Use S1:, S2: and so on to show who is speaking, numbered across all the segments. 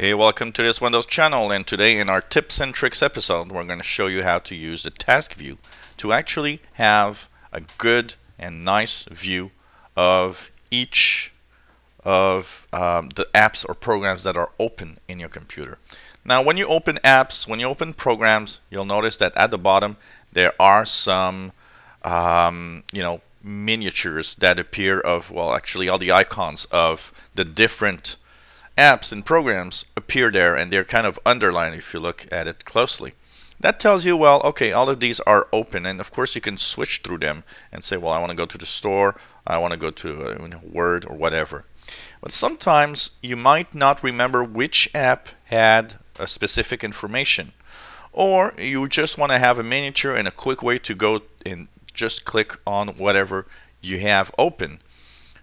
S1: Hey, welcome to this Windows channel and today in our tips and tricks episode we're going to show you how to use the task view to actually have a good and nice view of each of um, the apps or programs that are open in your computer. Now when you open apps, when you open programs, you'll notice that at the bottom there are some um, you know miniatures that appear of well actually all the icons of the different apps and programs appear there and they're kind of underlined if you look at it closely. That tells you, well, okay, all of these are open and of course you can switch through them and say, well, I want to go to the store, I want to go to uh, Word or whatever. But sometimes you might not remember which app had a specific information or you just want to have a miniature and a quick way to go and just click on whatever you have open.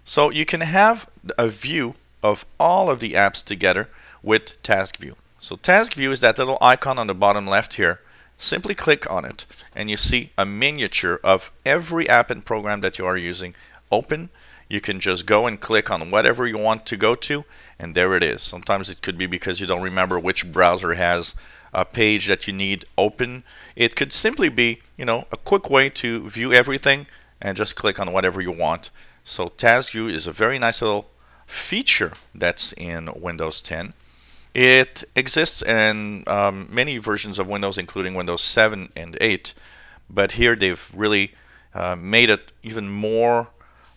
S1: So you can have a view of all of the apps together with Task View. So Task View is that little icon on the bottom left here. Simply click on it and you see a miniature of every app and program that you are using open. You can just go and click on whatever you want to go to and there it is. Sometimes it could be because you don't remember which browser has a page that you need open. It could simply be, you know, a quick way to view everything and just click on whatever you want. So Task View is a very nice little feature that's in Windows 10. It exists in um, many versions of Windows, including Windows 7 and 8, but here they've really uh, made it even more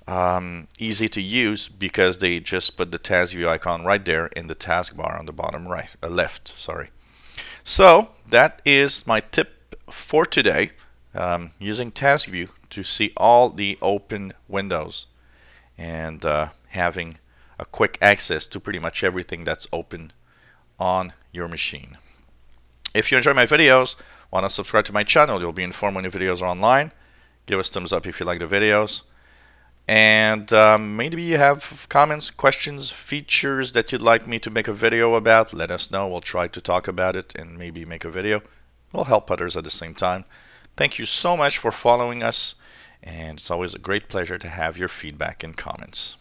S1: um, easy to use because they just put the task view icon right there in the taskbar on the bottom right, uh, left. Sorry. So that is my tip for today, um, using task view to see all the open windows and uh, having a quick access to pretty much everything that's open on your machine. If you enjoy my videos, want to subscribe to my channel, you'll be informed when new videos are online. Give us thumbs up if you like the videos. And um, maybe you have comments, questions, features that you'd like me to make a video about. Let us know. We'll try to talk about it and maybe make a video. We'll help others at the same time. Thank you so much for following us. And it's always a great pleasure to have your feedback and comments.